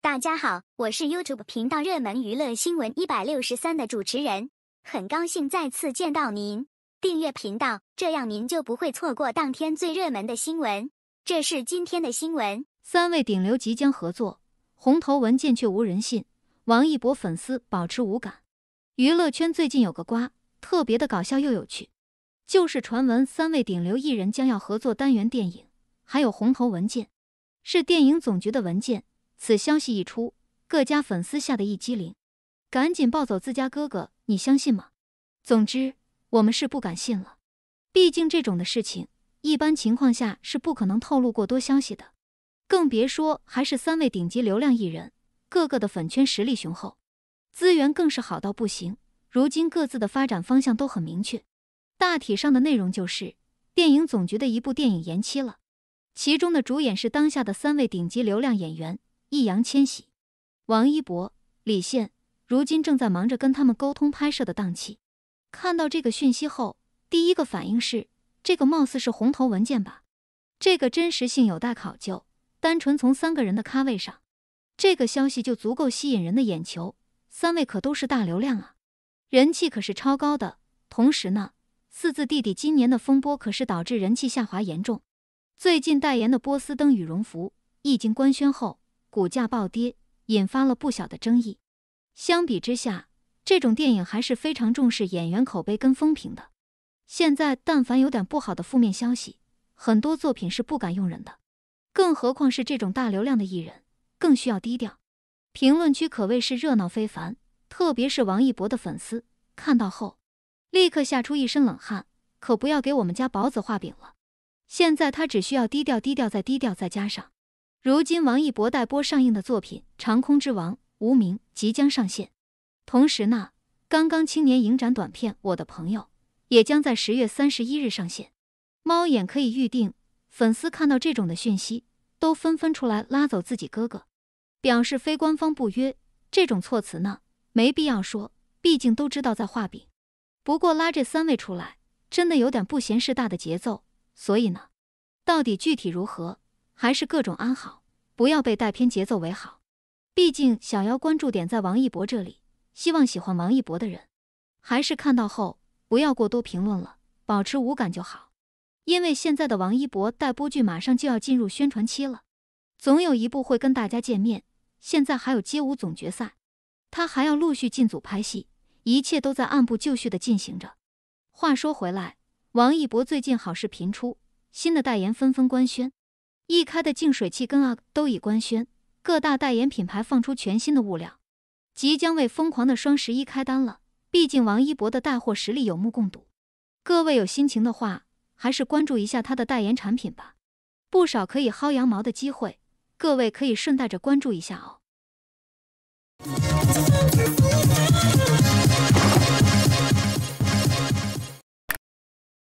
大家好，我是 YouTube 频道热门娱乐新闻一百六十三的主持人，很高兴再次见到您。订阅频道，这样您就不会错过当天最热门的新闻。这是今天的新闻：三位顶流即将合作，红头文件却无人信。王一博粉丝保持无感。娱乐圈最近有个瓜，特别的搞笑又有趣，就是传闻三位顶流艺人将要合作单元电影，还有红头文件，是电影总局的文件。此消息一出，各家粉丝吓得一激灵，赶紧抱走自家哥哥。你相信吗？总之，我们是不敢信了。毕竟这种的事情，一般情况下是不可能透露过多消息的，更别说还是三位顶级流量艺人，个个的粉圈实力雄厚，资源更是好到不行。如今各自的发展方向都很明确，大体上的内容就是电影总局的一部电影延期了，其中的主演是当下的三位顶级流量演员。易烊千玺、王一博、李现，如今正在忙着跟他们沟通拍摄的档期。看到这个讯息后，第一个反应是，这个貌似是红头文件吧？这个真实性有待考究。单纯从三个人的咖位上，这个消息就足够吸引人的眼球。三位可都是大流量啊，人气可是超高的。同时呢，四字弟弟今年的风波可是导致人气下滑严重。最近代言的波司登羽绒服一经官宣后。股价暴跌，引发了不小的争议。相比之下，这种电影还是非常重视演员口碑跟风评的。现在但凡有点不好的负面消息，很多作品是不敢用人的，更何况是这种大流量的艺人，更需要低调。评论区可谓是热闹非凡，特别是王一博的粉丝看到后，立刻吓出一身冷汗。可不要给我们家宝子画饼了，现在他只需要低调、低调再低调，再加上。如今，王一博待播上映的作品《长空之王》无名即将上线，同时呢，刚刚青年影展短片《我的朋友》也将在十月三十一日上线，猫眼可以预定。粉丝看到这种的讯息，都纷纷出来拉走自己哥哥，表示非官方不约。这种措辞呢，没必要说，毕竟都知道在画饼。不过拉这三位出来，真的有点不嫌事大的节奏。所以呢，到底具体如何？还是各种安好，不要被带偏节奏为好。毕竟小妖关注点在王一博这里，希望喜欢王一博的人，还是看到后不要过多评论了，保持无感就好。因为现在的王一博待播剧马上就要进入宣传期了，总有一部会跟大家见面。现在还有街舞总决赛，他还要陆续进组拍戏，一切都在按部就绪的进行着。话说回来，王一博最近好事频出，新的代言纷纷官宣。易开的净水器跟啊都已官宣，各大代言品牌放出全新的物料，即将为疯狂的双十一开单了。毕竟王一博的带货实力有目共睹，各位有心情的话，还是关注一下他的代言产品吧，不少可以薅羊毛的机会，各位可以顺带着关注一下哦。